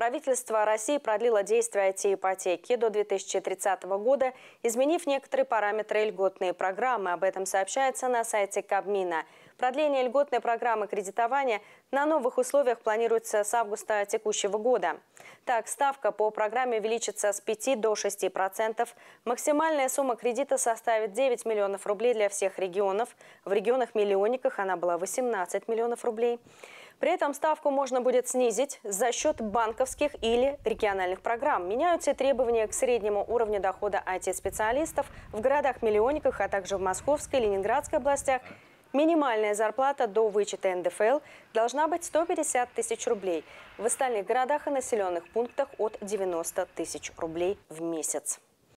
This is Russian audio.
Правительство России продлило действие IT-ипотеки до 2030 года, изменив некоторые параметры льготной программы. Об этом сообщается на сайте Кабмина. Продление льготной программы кредитования на новых условиях планируется с августа текущего года. Так, ставка по программе увеличится с 5 до 6 процентов. Максимальная сумма кредита составит 9 миллионов рублей для всех регионов. В регионах-миллионниках она была 18 миллионов рублей. При этом ставку можно будет снизить за счет банковских или региональных программ. Меняются требования к среднему уровню дохода IT-специалистов в городах-миллионниках, а также в Московской и Ленинградской областях. Минимальная зарплата до вычета НДФЛ должна быть 150 тысяч рублей. В остальных городах и населенных пунктах от 90 тысяч рублей в месяц.